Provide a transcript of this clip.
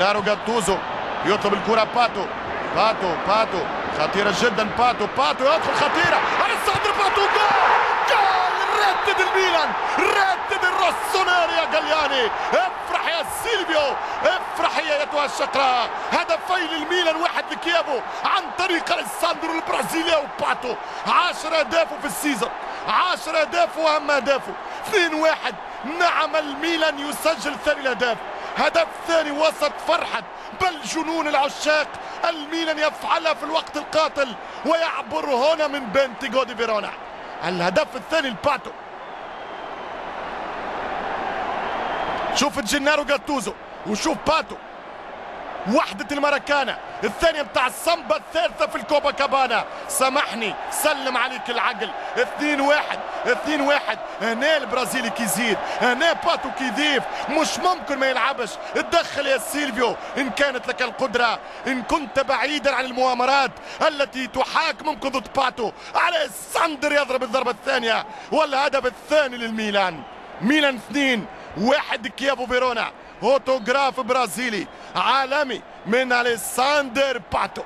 دارو جاتوزو يطلب الكرة. باتو. باتو باتو. خطيرة جدا. باتو باتو. يدخل خطيرة. على الصدر باتو. جول! جول! ردد الميلان. ردد الروسونير يا جالياني افرح يا سيلفيو. افرح يا ايتها الشقراء. هدفين للميلان واحد لكيافو. عن طريق أليساندرو البرازيلي وباتو. 10 اهدافه في ال season. 10 اهدافه واهم اهدافه 2 1 نعم الميلان يسجل ثاني الاهداف هدف ثاني وسط فرحة بل جنون العشاق الميلان يفعلها في الوقت القاتل ويعبر هنا من بينتيجودي فيرونا. الهدف الثاني لباتو شوف جينارو جاتوزو وشوف باتو. وحدة الماراكانا الثانية بتاع السامبا الثالثة في الكوباكابانا. سامحني سلم عليك العقل. اثنين واحد اثنين واحد. هنا البرازيلي كيزيد هنا باتو كيضيف مش ممكن ما يلعبش. اتدخل يا سيلفيو. إن كانت لك القدرة إن كنت بعيدا عن المؤامرات التي تحاك منك ضد باتو. أليساندر يضرب الضربة الثانية والهدف الثاني للميلان. ميلان اثنين واحد كيافو فيرونا أوتوغراف برازيلي عالمي من أليساندر باتو.